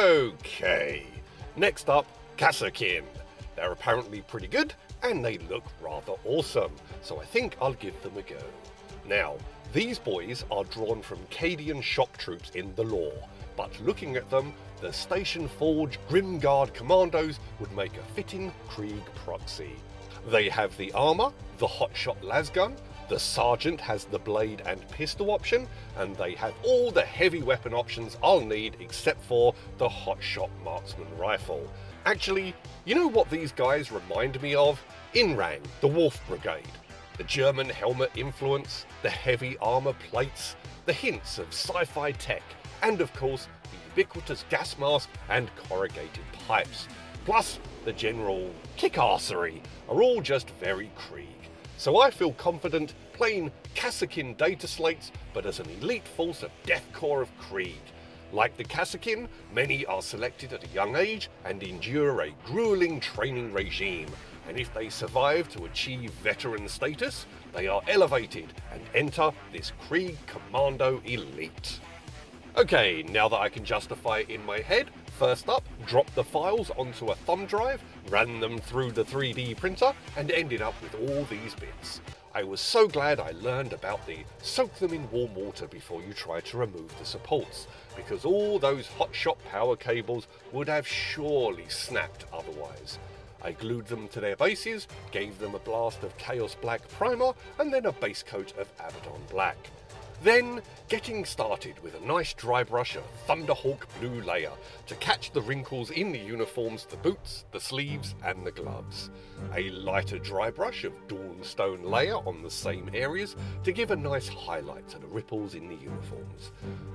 Okay, next up, Kasrkin. They're apparently pretty good and they look rather awesome, so I think I'll give them a go. Now, these boys are drawn from Cadian shock troops in the lore, but looking at them, the Station Forge Grimguard Commandos would make a fitting Krieg proxy. They have the armour, the hotshot lasgun, the sergeant has the blade and pistol option, and they have all the heavy weapon options I'll need except for the hotshot marksman rifle. Actually, you know what these guys remind me of? Inrang, the Wolf Brigade. The German helmet influence, the heavy armour plates, the hints of sci fi tech, and of course, the ubiquitous gas mask and corrugated pipes. Plus, the general kickassery are all just very Krieg. So I feel confident playing Kasrkin data slates, but as an elite force of Death Korps of Krieg. Like the Kasrkin, many are selected at a young age and endure a grueling training regime. And if they survive to achieve veteran status, they are elevated and enter this Krieg Commando Elite. Okay, now that I can justify it in my head, first up, dropped the files onto a thumb drive, ran them through the 3D printer, and ended up with all these bits. I was so glad I learned about the soak them in warm water before you try to remove the supports, because all those hotshot power cables would have surely snapped otherwise. I glued them to their bases, gave them a blast of Chaos Black primer, and then a base coat of Abaddon Black. Then, getting started with a nice dry brush of Thunderhawk blue layer to catch the wrinkles in the uniforms, the boots, the sleeves, and the gloves. A lighter dry brush of Dawnstone layer on the same areas to give a nice highlight to the ripples in the uniforms.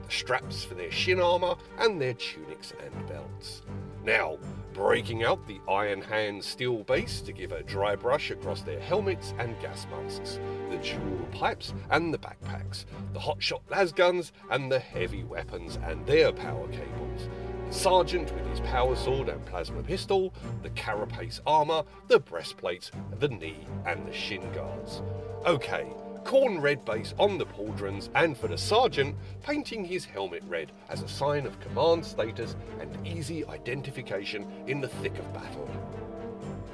The straps for their shin armour, and their tunics and belts. Now, breaking out the Iron Hand steel base to give a dry brush across their helmets and gas masks, the jewel pipes and the backpacks, the hotshot lasguns and the heavy weapons and their power cables, the sergeant with his power sword and plasma pistol, the carapace armour, the breastplates, the knee and the shin guards. Okay, Khorne Red base on the pauldrons, and for the sergeant, painting his helmet red as a sign of command status and easy identification in the thick of battle.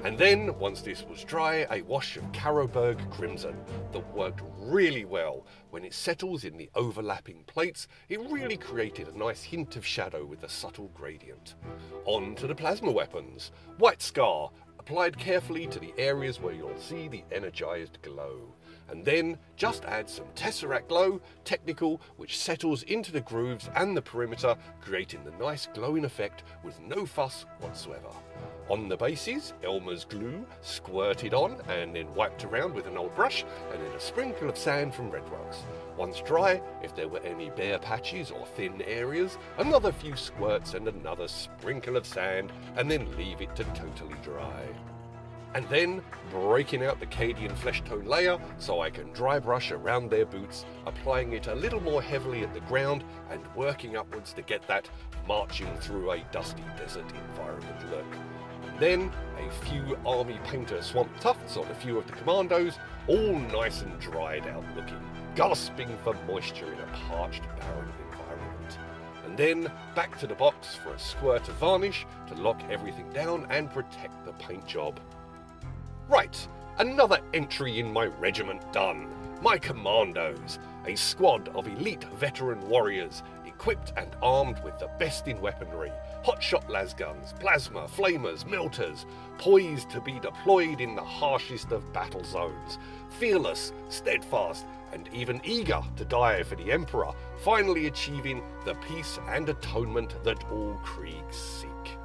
And then, once this was dry, a wash of Carroburg Crimson that worked really well. When it settles in the overlapping plates, it really created a nice hint of shadow with a subtle gradient. On to the plasma weapons. White Scar, applied carefully to the areas where you'll see the energized glow and then just add some Tesseract Glow Technical, which settles into the grooves and the perimeter, creating the nice glowing effect with no fuss whatsoever. On the bases, Elmer's glue squirted on and then wiped around with an old brush, and then a sprinkle of sand from Red Rocks. Once dry, if there were any bare patches or thin areas, another few squirts and another sprinkle of sand, and then leave it to totally dry and then breaking out the Cadian flesh tone layer so I can dry brush around their boots, applying it a little more heavily at the ground and working upwards to get that marching through a dusty desert environment look. Then a few army painter swamp tufts on a few of the commandos, all nice and dried out looking, gasping for moisture in a parched, barren environment. And then back to the box for a squirt of varnish to lock everything down and protect the paint job. Right, another entry in my regiment done. My commandos, a squad of elite veteran warriors, equipped and armed with the best in weaponry hotshot lasguns, plasma, flamers, melters, poised to be deployed in the harshest of battle zones, fearless, steadfast, and even eager to die for the Emperor, finally achieving the peace and atonement that all Kriegs seek.